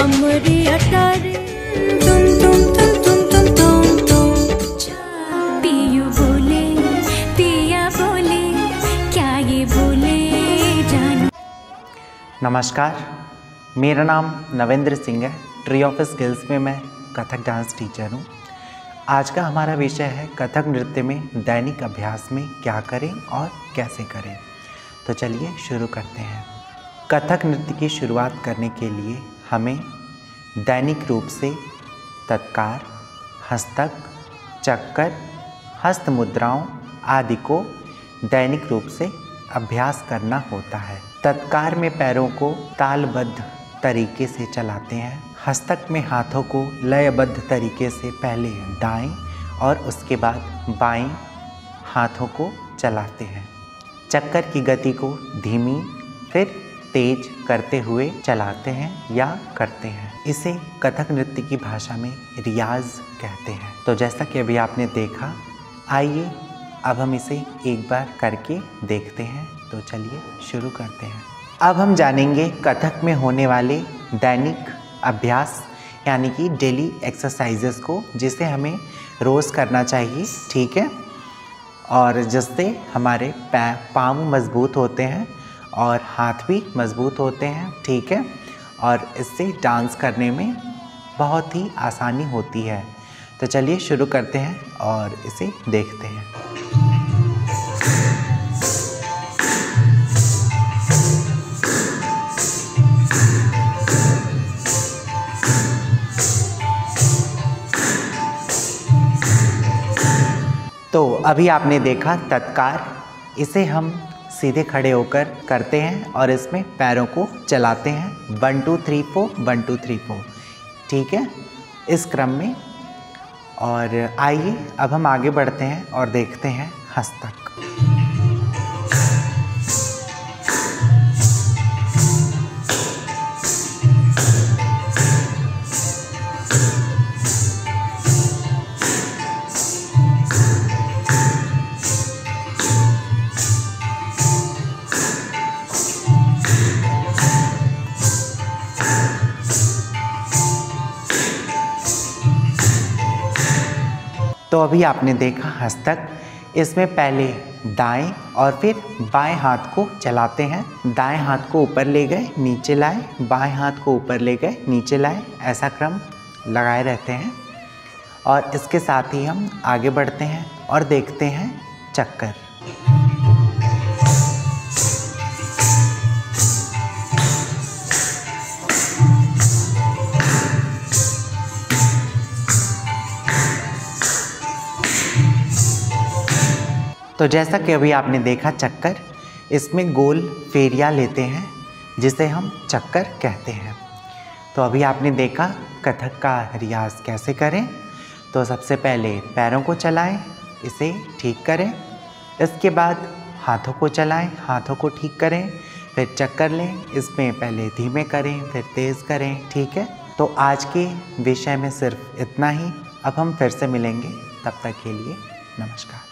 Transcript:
अटारे तुम तुम तुम तुम तुम तुम तुम। पियू बोले, पिया बोले, क्या ये बोले जान? नमस्कार, मेरा नाम नवेंद्र सिंह है। ट्री ऑफ़ स्किल्स में मैं कथक डांस टीचर हूँ। आज का हमारा विषय है कथक नृत्य में दैनिक अभ्यास में क्या करें और कैसे करें। तो चलिए शुरू करते हैं। कथक नृत्य की शुरुआत करने के लिए हमें दैनिक रूप से तत्कार, हस्तक, चक्कर, हस्त मुद्राओं आदि को दैनिक रूप से अभ्यास करना होता है। तत्कार में पैरों को तालबद्ध तरीके से चलाते हैं। हस्तक में हाथों को लयबद्ध तरीके से पहले दाएँ और उसके बाद बाएँ हाथों को चलाते हैं। चक्कर की गति को धीमी, फिर तेज करते हुए चलाते हैं या करते हैं। इसे कथक नृत्य की भाषा में रियाज कहते हैं। तो जैसा कि अभी आपने देखा, आइए अब हम इसे एक बार करके देखते हैं। तो चलिए शुरू करते हैं। अब हम जानेंगे कथक में होने वाले दैनिक अभ्यास, यानी कि डेली एक्सरसाइजेस को, जिसे हमें रोज़ करना चाहिए, ठीक है? और जिससे हमारे पाँव मज़बूत होते हैं और हाथ भी मज़बूत होते हैं, ठीक है? और इससे डांस करने में बहुत ही आसानी होती है। तो चलिए शुरू करते हैं और इसे देखते हैं। तो अभी आपने देखा तत्कार, इसे हम सीधे खड़े होकर करते हैं और इसमें पैरों को चलाते हैं। One two three four one two three four ठीक है? इस क्रम में। और आइए, अब हम आगे बढ़ते हैं और देखते हैं हस्तक। तो अभी आपने देखा हस्तक। इसमें पहले दाएँ और फिर बाएँ हाथ को चलाते हैं। दाएँ हाथ को ऊपर ले गए, नीचे लाए। बाएँ हाथ को ऊपर ले गए, नीचे लाए। ऐसा क्रम लगाए रहते हैं। और इसके साथ ही हम आगे बढ़ते हैं और देखते हैं चक्कर। तो जैसा कि अभी आपने देखा, चक्कर इसमें गोल फेरिया लेते हैं, जिसे हम चक्कर कहते हैं। तो अभी आपने देखा, कथक का रियाज कैसे करें? तो सबसे पहले पैरों को चलाएँ, इसे ठीक करें। इसके बाद हाथों को चलाएँ, हाथों को ठीक करें। फिर चक्कर लें, इसमें पहले धीमे करें, फिर तेज़ करें, ठीक है? तो आज के विषय में सिर्फ़ इतना ही। अब हम फिर से मिलेंगे। तब तक के लिए नमस्कार।